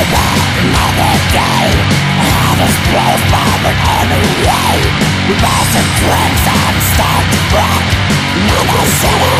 over another day Another sprawls by the enemy way We bought some drinks and start to rock No more singing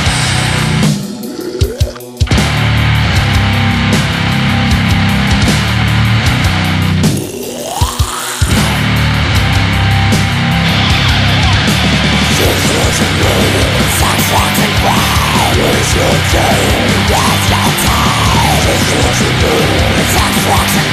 我。